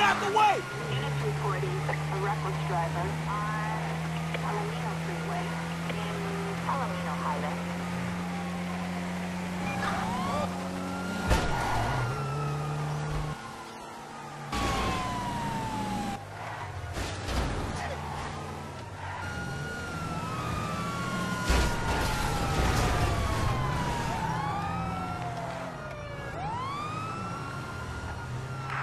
out the way! Units reporting a reckless driver on Palomino Freeway in Palomino Highlands.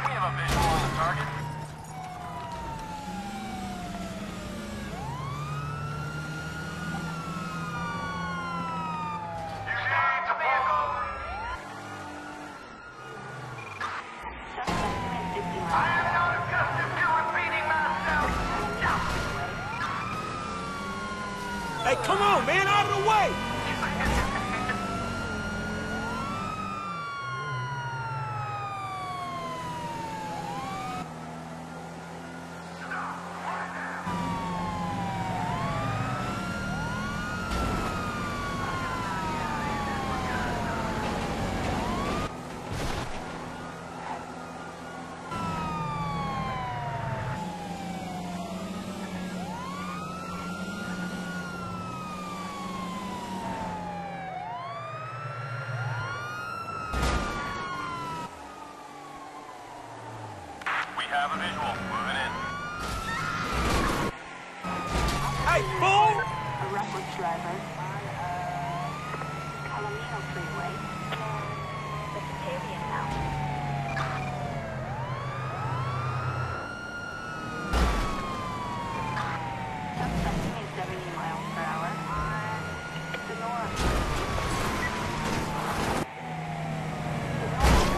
We have target. Have a visual. Moving in. Hey, fool! a reckless driver on uh, Palomino Freeway in the Tataviam Mountains. Suspect doing 70 miles per hour on Senora. Senora.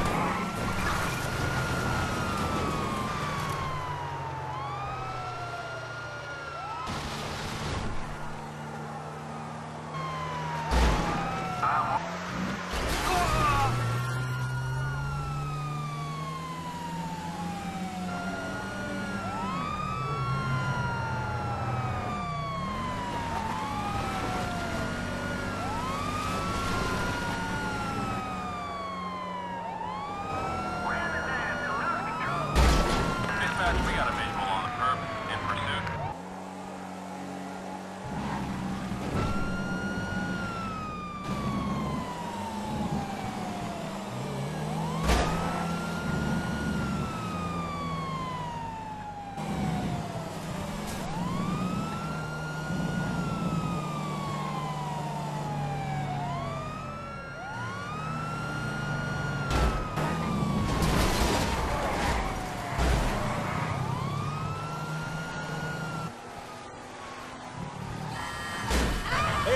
Dispatch, we got a visual on the perp. In pursuit. Hey,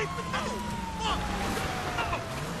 Senora Freeway in